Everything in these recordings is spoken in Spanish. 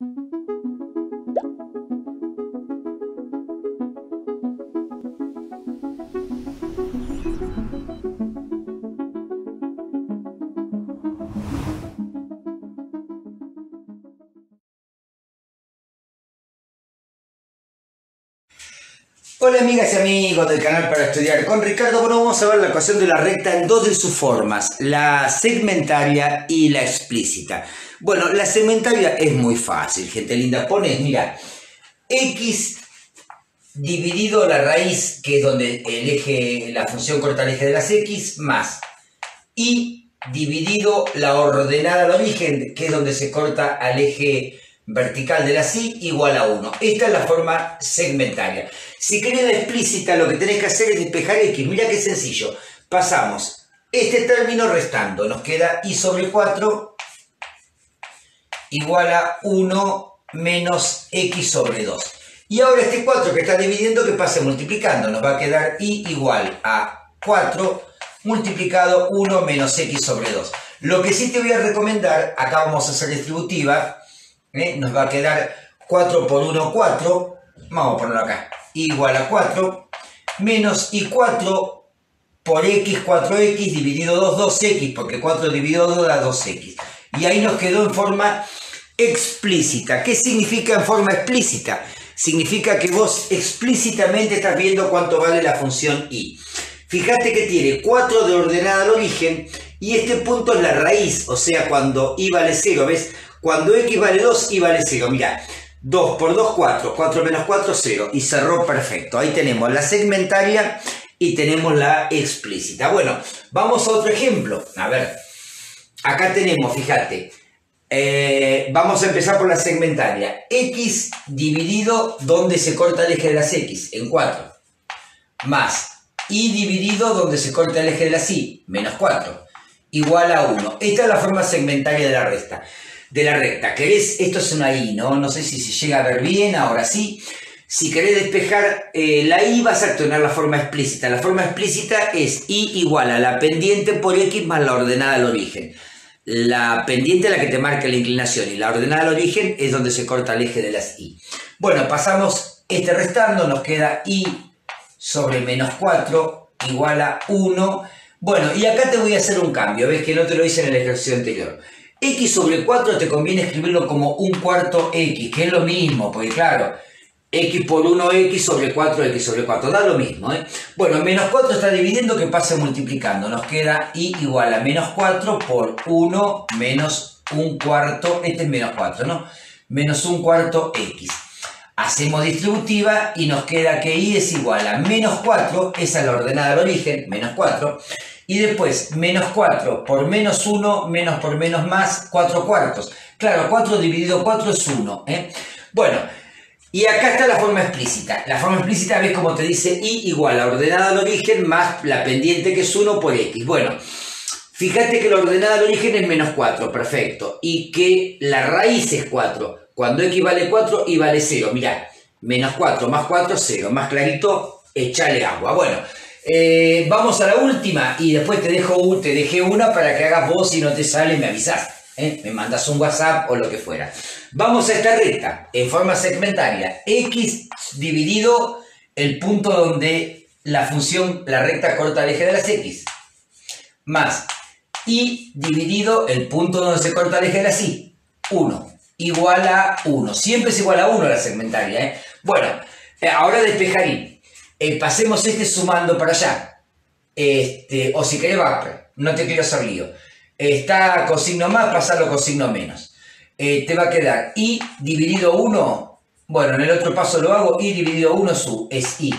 Thank you. Hola amigas y amigos del canal para estudiar con Ricardo. Bueno, vamos a ver la ecuación de la recta en dos de sus formas, la segmentaria y la explícita. Bueno, la segmentaria es muy fácil, gente linda. Pones, mira, x dividido la raíz, que es donde el eje, la función corta el eje de las x, más y dividido la ordenada al origen, que es donde se corta al eje vertical de la y igual a 1. Esta es la forma segmentaria. Si querés la explícita, lo que tenés que hacer es despejar x. Mira qué sencillo. Pasamos este término restando. Nos queda y sobre 4 igual a 1 menos x sobre 2. Y ahora este 4 que está dividiendo que pase multiplicando. Nos va a quedar y igual a 4 multiplicado 1 menos x sobre 2. Lo que sí te voy a recomendar, acá vamos a hacer distributiva, ¿eh? nos va a quedar 4 por 1, 4, vamos a ponerlo acá, igual a 4, menos y 4 por x, 4x, dividido 2, 2x, porque 4 dividido 2 da 2x. Y ahí nos quedó en forma explícita. ¿Qué significa en forma explícita? Significa que vos explícitamente estás viendo cuánto vale la función y. Fíjate que tiene 4 de ordenada al origen y este punto es la raíz, o sea, cuando y vale 0, ¿ves? Cuando x vale 2, y vale 0. Mira, 2 por 2, 4. 4 menos 4, 0. Y cerró perfecto. Ahí tenemos la segmentaria y tenemos la explícita. Bueno, vamos a otro ejemplo. A ver, acá tenemos, fíjate. Eh, vamos a empezar por la segmentaria. X dividido donde se corta el eje de las X, en 4. Más Y dividido donde se corta el eje de las Y, menos 4. Igual a 1. Esta es la forma segmentaria de la resta de la recta. ¿Querés? Esto es una I, ¿no? No sé si se llega a ver bien, ahora sí. Si querés despejar eh, la I vas a tener la forma explícita. La forma explícita es I igual a la pendiente por X más la ordenada al origen. La pendiente es la que te marca la inclinación y la ordenada al origen es donde se corta el eje de las I. Bueno, pasamos este restando, nos queda I sobre menos 4 igual a 1. Bueno, y acá te voy a hacer un cambio, ves que no te lo hice en el ejercicio anterior x sobre 4 te conviene escribirlo como un cuarto x, que es lo mismo, porque claro, x por 1x sobre 4x sobre 4, da lo mismo. ¿eh? Bueno, menos 4 está dividiendo que pase multiplicando, nos queda y igual a menos 4 por 1 menos un cuarto, este es menos 4, ¿no? Menos un cuarto x. Hacemos distributiva y nos queda que y es igual a menos 4, esa es la ordenada del origen, menos 4, y después, menos 4 por menos 1, menos por menos más, 4 cuartos. Claro, 4 dividido 4 es 1. ¿eh? Bueno, y acá está la forma explícita. La forma explícita ves como te dice y igual a ordenada al origen más la pendiente que es 1 por x. Bueno, fíjate que la ordenada al origen es menos 4, perfecto. Y que la raíz es 4. Cuando x vale 4, y vale 0. Mirá, menos 4 más 4, 0. Más clarito, echale agua. Bueno, eh, vamos a la última y después te dejo te dejé una para que hagas vos si no te sale me avisas. ¿eh? Me mandas un WhatsApp o lo que fuera. Vamos a esta recta en forma segmentaria. X dividido el punto donde la función, la recta corta el eje de las X. Más Y dividido el punto donde se corta el eje de las Y. 1. Igual a 1. Siempre es igual a 1 la segmentaria. ¿eh? Bueno, ahora despejar Y. Eh, pasemos este sumando para allá. Este, o si querés va, no te quiero hacer lío. Está con signo más, pasarlo con signo menos. Eh, te va a quedar i dividido 1, bueno, en el otro paso lo hago, i dividido 1 su, es i.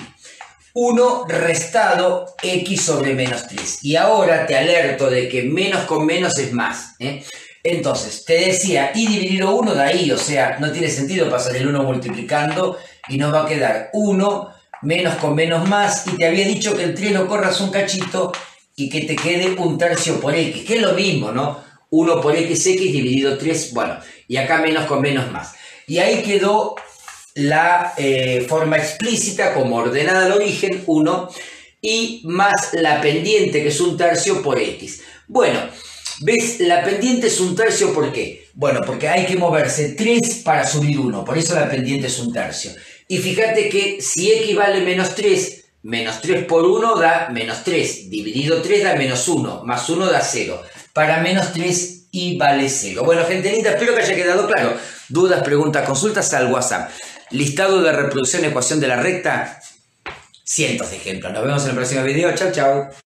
1 restado x sobre menos 3. Y ahora te alerto de que menos con menos es más. ¿eh? Entonces, te decía, i dividido 1 da i, o sea, no tiene sentido pasar el 1 multiplicando y nos va a quedar 1 menos con menos más, y te había dicho que el 3 lo corras un cachito y que te quede un tercio por x, que es lo mismo, ¿no? 1 por xx dividido 3, bueno, y acá menos con menos más. Y ahí quedó la eh, forma explícita como ordenada al origen, 1, y más la pendiente, que es un tercio por x. Bueno, ¿ves? La pendiente es un tercio, ¿por qué? Bueno, porque hay que moverse 3 para subir 1, por eso la pendiente es un tercio. Y fíjate que si x vale menos 3, menos 3 por 1 da menos 3, dividido 3 da menos 1, más 1 da 0. Para menos 3 y vale 0. Bueno, gente linda, espero que haya quedado claro. Dudas, preguntas, consultas al WhatsApp. Listado de reproducción, ecuación de la recta, cientos de ejemplos. Nos vemos en el próximo video. Chao, chao.